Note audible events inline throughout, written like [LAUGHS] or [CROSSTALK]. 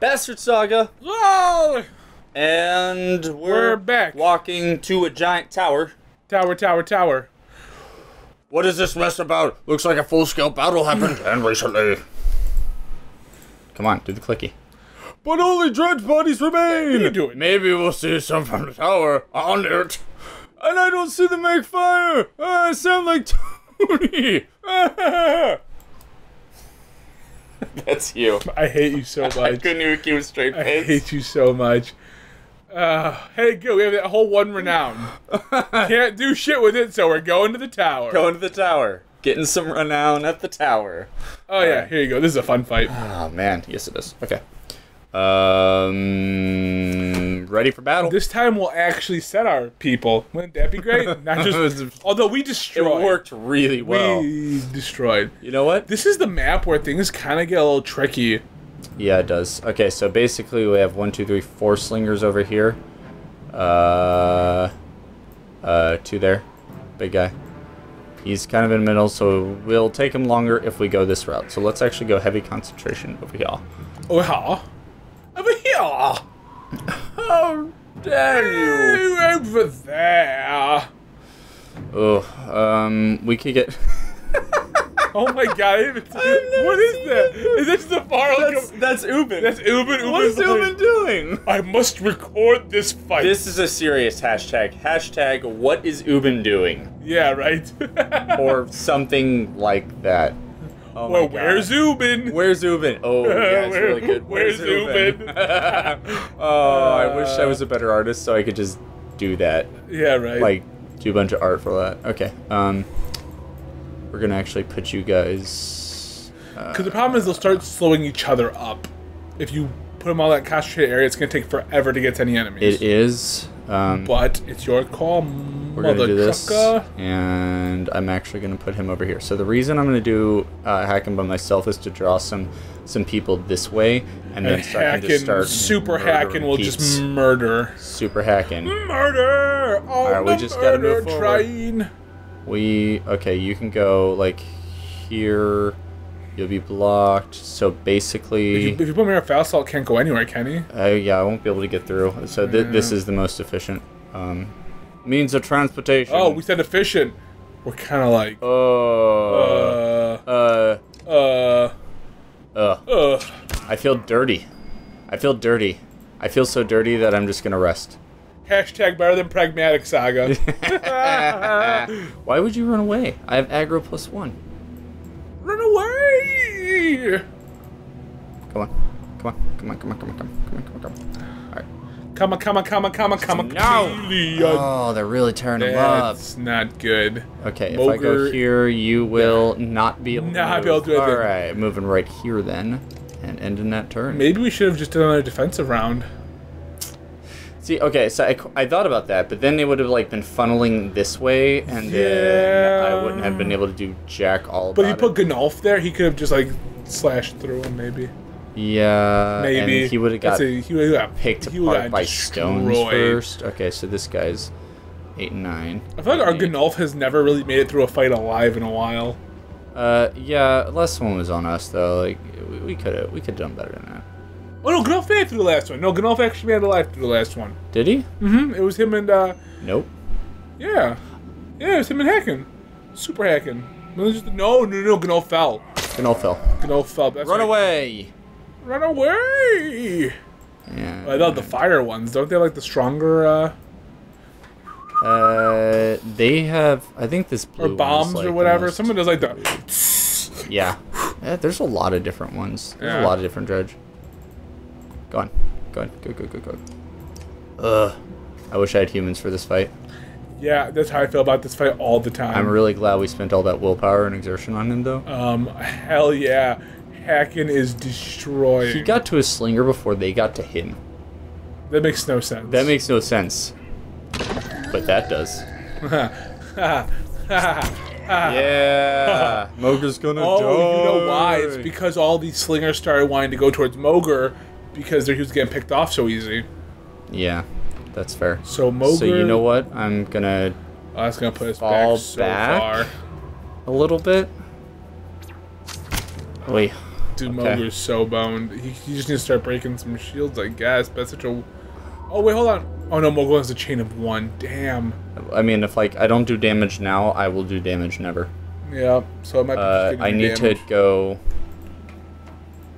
Bastard Saga, Oh! and we're, We're back. walking to a giant tower. Tower, tower, tower. What is this mess about? Looks like a full-scale battle happened, [CLEARS THROAT] and recently. Come on, do the clicky. But only dredge bodies remain! You do it. Maybe we'll see some from the tower on it. And I don't see them make fire! Ah, I sound like Tony! [LAUGHS] Ah, [LAUGHS] That's you. I hate you so [LAUGHS] much. I couldn't even keep a straight face. I hate you so much. Uh, hey, go. We have that whole one renown. [LAUGHS] Can't do shit with it, so we're going to the tower. Going to the tower. Getting some renown at the tower. oh, yeah, here you go. This is a fun fight. Oh, man. Yes, it is. Okay. Um, ready for battle. This time we'll actually set our people. Wouldn't that be great? [LAUGHS] Not just. Although we destroyed. it worked really well. We destroyed. You know what? This is the map where things kind of get a little tricky. Yeah, it does. Okay, so basically we have one, two, three, four slingers over here. Uh, uh, two there. Big guy. He's kind of in the middle, so we'll take him longer if we go this route. So let's actually go heavy concentration over here. Oh, yeah. Over here. How dare you! Hey, Over there. Oh, um, we could get. [LAUGHS] Oh my god. It's, [LAUGHS] never what is seen that? that Is this the far that's that's Ubin. That's Ubin. what is Ubin's Ubin doing? I must record this fight. This is a serious hashtag. Hashtag what is Ubin doing? Yeah, right. [LAUGHS] Or something like that. Oh my God. where's Ubin? Where's Ubin? Oh, [LAUGHS] yeah, it's Where- really good. where's [LAUGHS] [LAUGHS] oh, I wish I was a better artist so I could just do that. Yeah, right. Like, do a bunch of art for that. Okay. Um, we're gonna actually put you guys. because the problem is they'll start slowing each other up. If you put them all in that concentrated area, it's gonna take forever to get to any enemies. It is. Um, But it's your call, we're gonna do this, trucker. and I'm actually gonna put him over here. So the reason I'm gonna do uh, hacking by myself is to draw some some people this way, and then And I can hacking, just start super hacking will just murder. super hacking. Murder! Oh, Alright, we the just gotta murder move forward. train. We okay. You can go like here. You'll be blocked. So If you, basically, if you put Mirror Fasolt, can't go anywhere, can he? uh, yeah, I won't be able to get through. So th- this is the most efficient um, means of transportation. Oh, we said efficient. We're kind of like. Uh, uh. Uh. Uh. Uh. Uh. I feel dirty. I feel dirty. I feel so dirty that I'm just gonna rest. Hashtag better than pragmatic saga. [LAUGHS] [LAUGHS] Why would you run away? I have aggro plus one. Run away! Come on. Come on, come on, come on, come on, come on, come on, come on, come on. All right. Come on, come on, come on, come on, come on. No! Uh, oh, they're really tearing them up. That's not good. Okay, if I go here, you will not be able to Not move. be able to do. Alright, moving right here then. And ending that turn. Maybe we should have just done another defensive round. See, okay, so I, I thought about that, but then they would have like been funneling this way, and then I wouldn't have been able to do jack all But if about you put Gunnulf there, he could have just like slashed through him, maybe. Yeah, Maybe. and he would have got a- he would've picked he apart by stones first. Okay, so this guy's eight and nine. I feel like our Eight. Has never really made it through a fight alive in a while. Uh, yeah, last one was on us though. Like we- could have we could have done better than that. Oh no, Gunnulf made it through the last one. No, Gunnulf actually made it alive through the last one. Did he? Mm-hmm. It was him and uh, Nope. yeah, yeah, it was him and Hacking, super Hacking. No, it was just- no, no, no, Gunnulf fell. Gano fell. Gunnulf fell. That's Run right. away. Run away! Yeah. I love the fire ones. Don't they like the stronger uh, Uh, they have. I think this blue or bombs like, or whatever? most- Someone does like the. [SNIFFS] Yeah. yeah. There's a lot of different ones. There's Yeah. a lot of different dredge. Go on. Go on. Go go go go. Ugh. I wish I had humans for this fight. Yeah, that's how I feel about this fight all the time. I'm really glad we spent all that willpower and exertion on him, though. Um, hell yeah, Hacking is destroying. He got to his slinger before they got to him. that makes no sense. That makes no sense. But that does. [LAUGHS] Yeah. Mogr's gonna Oh, die. you know why? It's because all these slingers started wanting to go towards Mogr because he was getting picked off so easy. Yeah, that's fair. So Mogr. So you know what? I'm gonna Oh, that's gonna put us Fall back so back? far. a little bit. Wait. Dude, Okay. Mogr's so boned. He, he just needs to start breaking some shields, I guess. But that's such a. Oh wait, hold on. Oh no, Mogr has a chain of one. Damn. I mean, if like I don't do damage now, I will do damage never. Yeah. So it might Uh, I need damage. to go.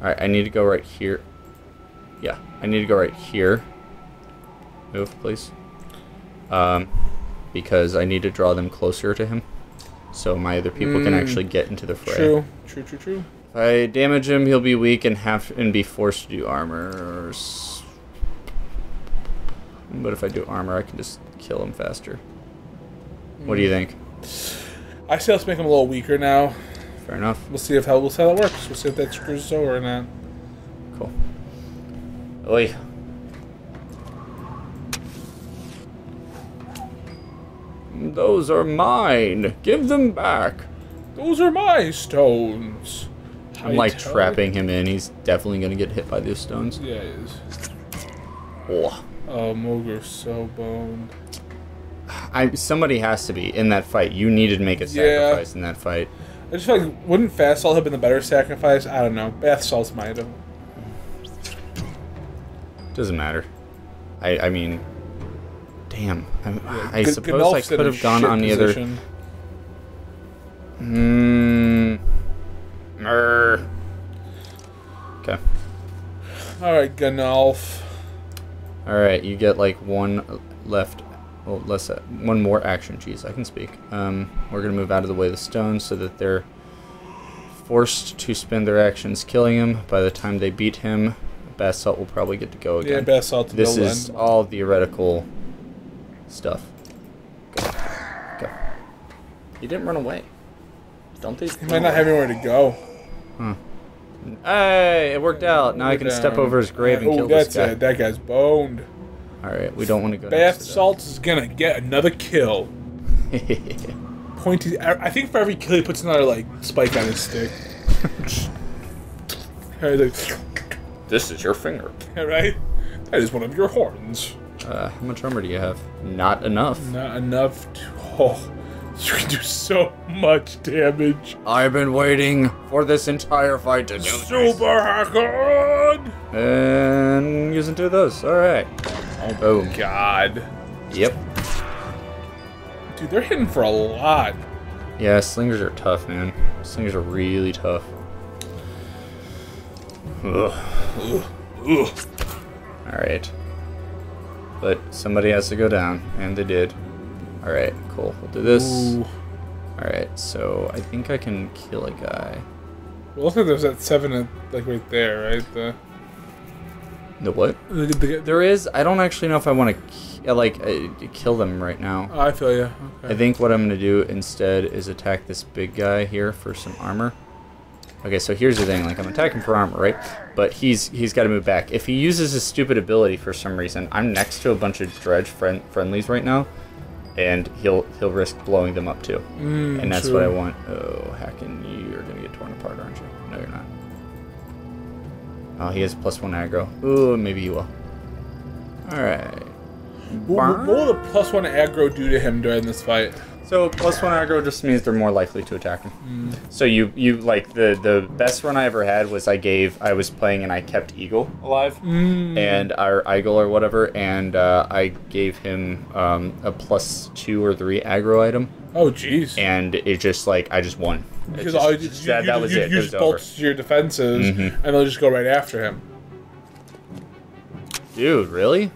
Alright, I need to go right here. Yeah, I need to go right here. Move, please. Um, because I need to draw them closer to him, so my other people can Mm, actually get into the fray. True. True. True. True. If I damage him, he'll be weak and have and be forced to do armor. But if I do armor, I can just kill him faster. What do you hmm. think? I say let's make him a little weaker now. Fair enough. We'll see if how we'll see how that works. We'll see if that screws us over or not. Cool. Oi. Those are mine. Give them back. Those are my stones. I'm like trapping him in. He's definitely gonna get hit by those stones. Yeah, it is. Oh. Oh, Mogr's so boned. I somebody has to be in that fight. You needed to make a Yeah. sacrifice in that fight. I just feel like wouldn't Fasolt have been the better sacrifice? I don't know. Bath salts might have. Doesn't matter. I I mean, damn. I, suppose I Gunnulf's in could have gone on the other. Hmm. All right, Gunnulf. All right. You get like one left. Well, less. uh, One more action. Jeez, I can speak. Um, we're gonna move out of the way of the stones so that they're forced to spend their actions killing him. By the time they beat him, Basalt will probably get to go again. Bath Salt to This is end. all theoretical stuff. Go. Go. He didn't run away. Don't they? He might not have anywhere to go. Hey, it worked out. Now I can step over his grave and oh, kill that's this guy. it. That guy's boned. All right, we don't want to go. Bath next to Salt is gonna get another kill. [LAUGHS] Pointy. I I think for every kill he puts another like spike on his stick. [LAUGHS] This is your finger. right? That is one of your horns. Uh, how much armor do you have? Not enough. Not enough to. Oh, you can do so much damage. I've been waiting for this entire fight to do. Super Hakon! And using two of those. All right. Oh Boom. God. Yep. Dude, they're hitting for a lot. Yeah, slingers are tough, man. Slingers are really tough. Ugh. Ugh. Alright. But somebody has to go down, and they did. Alright, cool. We'll do this. Alright, so I think I can kill a guy. Well, looks like there's that seven, like right there, right? The, The what? the, the, There is. I don't actually know if I want to, like, uh, kill them right now. oh, I feel you. Okay. I think what I'm going to do instead is attack this big guy here for some armor. Okay, so here's the thing. Like, I'm attacking for armor, right? But he's he's got to move back. If he uses his stupid ability for some reason, I'm next to a bunch of dredge friend friendlies right now, and he'll he'll risk blowing them up too. Mm, and that's true. what I want. Oh, Hakon, you're going to get torn apart, aren't you? No, you're not. Oh, he has plus one aggro. Ooh, maybe he will. Alright. What, what will the plus one aggro do to him during this fight? So plus one aggro just means they're more likely to attack him. So you you like the the best run I ever had was I gave I was playing and I kept Egil alive and our Egil or whatever and uh, I gave him um, a plus two or three aggro item Oh, jeez. and it just like I just won. Because just- all you, just- you, that, you, that was you it. It use was bolts your defenses, Mhm. and they'll just go right after him. Dude, really?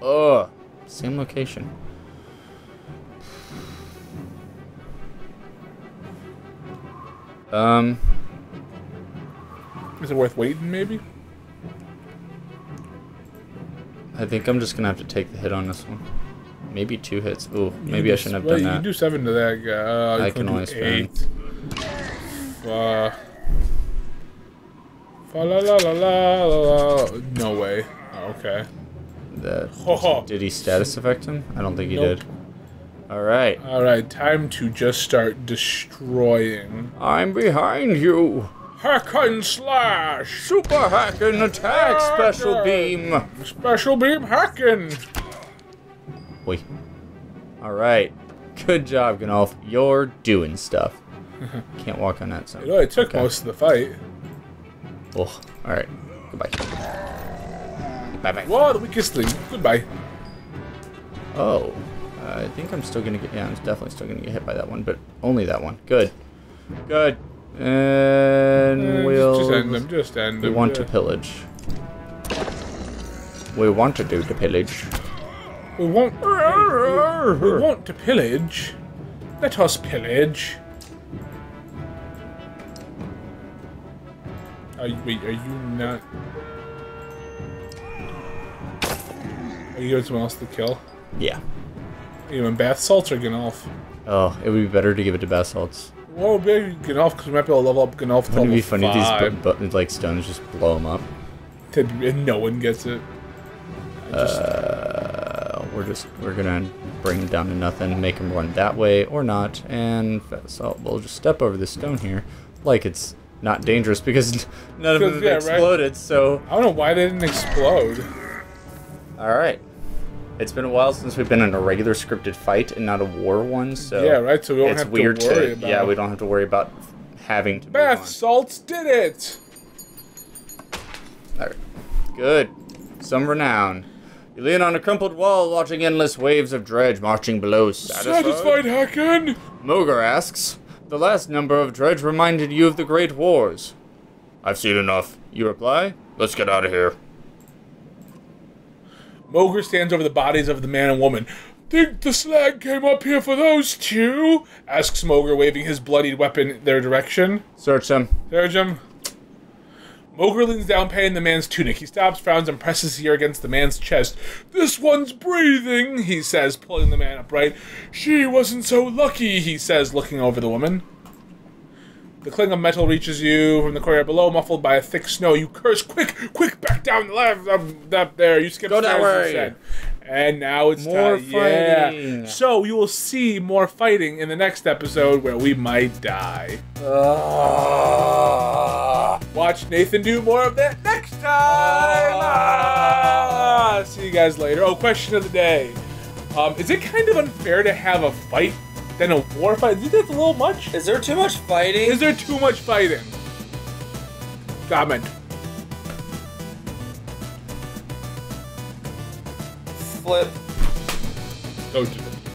Ugh. Same location. Um, Is it worth waiting, maybe? I think I'm just gonna have to take the hit on this one. Maybe two hits. Ooh, maybe I shouldn't have well, done that. You do seven to that guy. Uh, I can can do only spend- eight. Uh, la la la la la la. No way. Oh, okay. That Oh, did he status affect him? I don't think he Nope. did. All right, all right, time to just start destroying. I'm behind you. Hack and slash! Super hack and attack, special beam. Special beam hacking! Wait. All right, good job, Gunnulf. You're doing stuff. [LAUGHS] Can't walk on that It side. only took Okay. most of the fight. Oh, all right. Goodbye. Bye bye. Whoa, the weakest link. Goodbye. Oh, I think I'm still gonna get. Yeah, I'm definitely still gonna get hit by that one, but only that one. Good. Good. And Eh, we'll. just, end them. Just end we them. want to pillage. We want to do the pillage. We want. We want to pillage. Let us pillage. Are you, wait, are you not? Are you giving someone else the kill? Yeah. You in bath salts or Gunnulf? Oh, it would be better to give it to Basalts. Well, maybe Gunnulf because we might be able to level up Gunnulf Wouldn't it be funny if these like stones just blow them up? and no one gets it. Just, Uh, we're just we're gonna bring him down to nothing, make him run that way or not, and so we'll just step over this stone here, like it's not dangerous because [LAUGHS] none of them Yeah, right. exploded. So I don't know why they didn't explode. all right, it's been a while since we've been in a regular scripted fight and not a war one. So yeah, right. So we don't it's have weird to worry to about. yeah, we don't have to worry about having to. Bath salts did it. Alright. Good. Some renown. You lean on a crumpled wall, watching endless waves of dredge marching below. Satisfied? Satisfied, Hakon? Mogr asks, The last number of dredge reminded you of the Great Wars. I've seen enough. You reply, Let's get out of here. Mogr stands over the bodies of the man and woman. Think the slag came up here for those two? asks Mogr, waving his bloodied weapon in their direction. Search them. Sergeant. Mogr leans down, patting the man's tunic. He stops, frowns, and presses his ear against the man's chest. This one's breathing, he says, pulling the man upright. She wasn't so lucky, he says, looking over the woman. The clang of metal reaches you from the courtyard below, muffled by a thick snow. You curse, quick, quick, back down the left, up, up there. You skip Go that stairs way. And now it's More time. Yeah. So you will see more fighting in the next episode where we might die. Watch Nathan do more of that next time. Ah, see you guys later. Oh, question of the day: um, Is it kind of unfair to have a fight than a war fight? You think a little much? Is there too much fighting? Is there too much fighting? Comment. Flip. It.